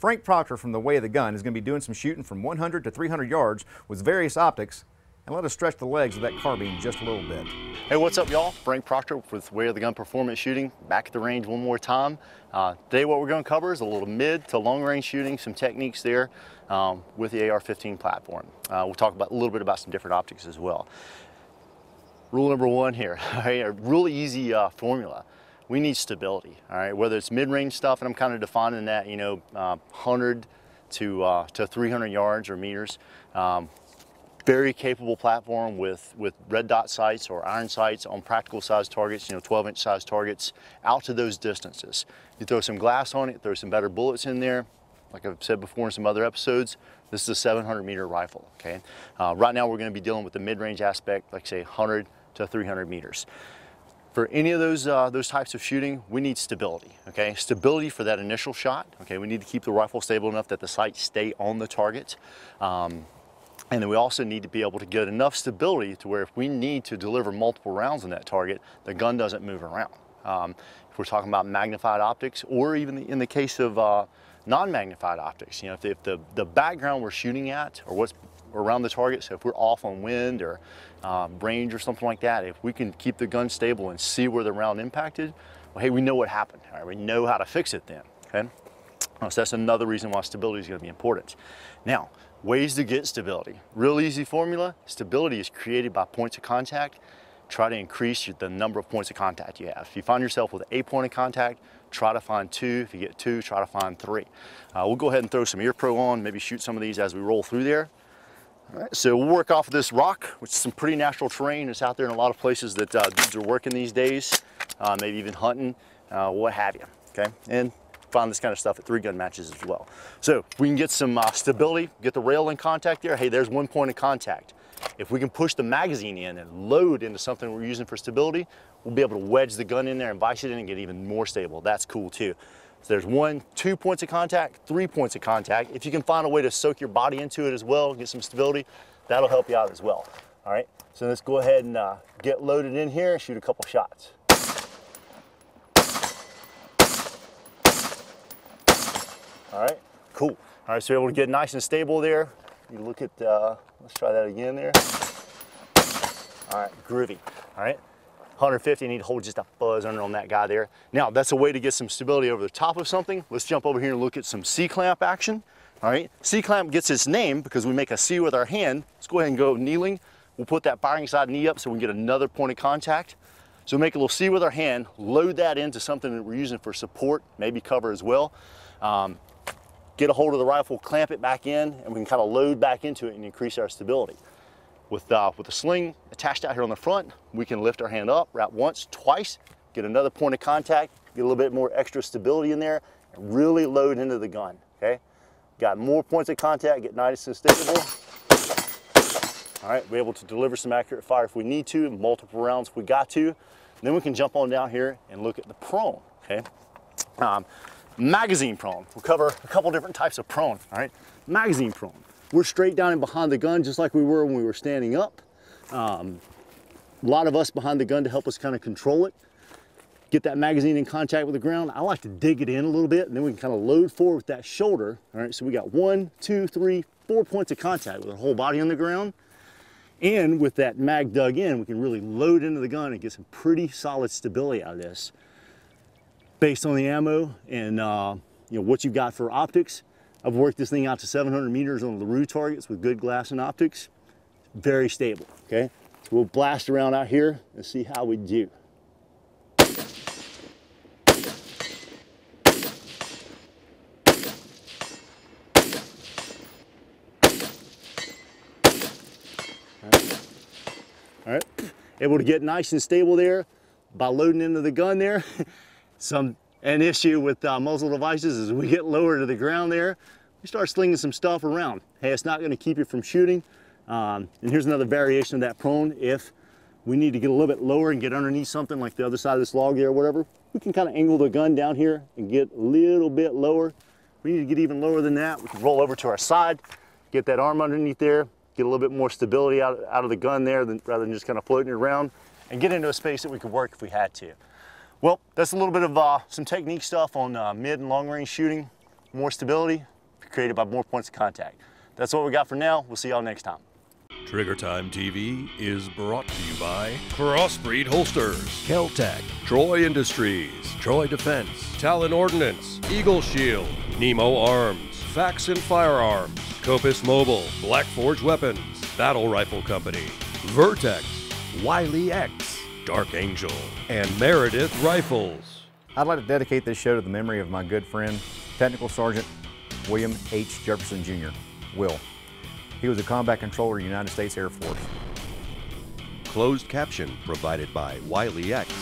Frank Proctor from The Way of the Gun is going to be doing some shooting from 100 to 300 yards with various optics and let us stretch the legs of that carbine just a little bit. Hey, what's up, y'all? Frank Proctor with Way of the Gun Performance Shooting, back at the range one more time. Uh, today, what we're going to cover is a little mid to long range shooting, some techniques there um, with the AR-15 platform. Uh, we'll talk about a little bit about some different optics as well. Rule number one here, a really easy uh, formula. We need stability, all right? Whether it's mid-range stuff, and I'm kind of defining that, you know, 100 uh, to, uh, to 300 yards or meters. Um, very capable platform with, with red dot sights or iron sights on practical size targets, you know, 12 inch size targets out to those distances. You throw some glass on it, throw some better bullets in there. Like I've said before in some other episodes, this is a 700 meter rifle, okay? Uh, right now we're gonna be dealing with the mid-range aspect, like say 100 to 300 meters. For any of those, uh, those types of shooting, we need stability, okay? Stability for that initial shot, okay? We need to keep the rifle stable enough that the sights stay on the target. Um, and then we also need to be able to get enough stability to where if we need to deliver multiple rounds on that target, the gun doesn't move around. Um, if we're talking about magnified optics, or even in the case of uh, non-magnified optics, you know, if, the, if the, the background we're shooting at or what's around the target, so if we're off on wind or uh, range or something like that, if we can keep the gun stable and see where the round impacted, well, hey, we know what happened. Right? We know how to fix it then, okay? So that's another reason why stability is gonna be important. Now, Ways to get stability. Real easy formula. Stability is created by points of contact. Try to increase the number of points of contact you have. If you find yourself with a point of contact, try to find two. If you get two, try to find three. Uh, we'll go ahead and throw some ear pro on, maybe shoot some of these as we roll through there. Right, so we'll work off of this rock, which is some pretty natural terrain. It's out there in a lot of places that uh, dudes are working these days, uh, maybe even hunting, uh, what have you, okay? And find this kind of stuff at three gun matches as well. So we can get some uh, stability, get the rail in contact there. Hey, there's one point of contact. If we can push the magazine in and load into something we're using for stability, we'll be able to wedge the gun in there and vice it in and get even more stable. That's cool too. So there's one, two points of contact, three points of contact. If you can find a way to soak your body into it as well, get some stability, that'll help you out as well. All right, so let's go ahead and uh, get loaded in here and shoot a couple shots. All right, cool. All right, so you're able to get nice and stable there. You look at, uh, let's try that again there. All right, groovy. All right, 150, you need to hold just a fuzz under on that guy there. Now, that's a way to get some stability over the top of something. Let's jump over here and look at some C-clamp action. All right, C-clamp gets its name because we make a C with our hand. Let's go ahead and go kneeling. We'll put that firing side knee up so we can get another point of contact. So make a little C with our hand, load that into something that we're using for support, maybe cover as well. Um, get a hold of the rifle, clamp it back in, and we can kind of load back into it and increase our stability. With, uh, with the sling attached out here on the front, we can lift our hand up, wrap once, twice, get another point of contact, get a little bit more extra stability in there, and really load into the gun, okay? Got more points of contact, get nice and stable. All right, we're able to deliver some accurate fire if we need to, multiple rounds if we got to. Then we can jump on down here and look at the prone, okay? Um, magazine prone. We'll cover a couple different types of prone, all right? Magazine prone. We're straight down and behind the gun just like we were when we were standing up. Um, a lot of us behind the gun to help us kind of control it. Get that magazine in contact with the ground. I like to dig it in a little bit and then we can kind of load forward with that shoulder. All right, so we got one, two, three, four points of contact with our whole body on the ground. And with that mag dug in, we can really load into the gun and get some pretty solid stability out of this based on the ammo and uh, you know what you've got for optics. I've worked this thing out to 700 meters on LaRue targets with good glass and optics. Very stable, okay? So we'll blast around out here and see how we do. All right, able to get nice and stable there by loading into the gun there. some an issue with uh, muzzle devices is we get lower to the ground there, we start slinging some stuff around. Hey, it's not gonna keep you from shooting. Um, and here's another variation of that prone. If we need to get a little bit lower and get underneath something like the other side of this log there or whatever, we can kind of angle the gun down here and get a little bit lower. We need to get even lower than that. We can roll over to our side, get that arm underneath there, get a little bit more stability out, out of the gun there than, rather than just kind of floating around and get into a space that we could work if we had to. Well, that's a little bit of uh, some technique stuff on uh, mid and long range shooting. more stability created by more points of contact. That's what we got for now. We'll see y'all next time. Trigger Time TV is brought to you by Crossbreed Holsters, Keltec, Troy Industries, Troy Defense, Talon Ordnance, Eagle Shield, Nemo Arms, Faxon Firearms, Copus Mobile, Black Forge Weapons, Battle Rifle Company, Vertex, Wiley X, Dark Angel, and Meredith Rifles. I'd like to dedicate this show to the memory of my good friend, Technical Sergeant William H. Jefferson Jr., Will. He was a combat controller in the United States Air Force. Closed caption provided by Wiley X.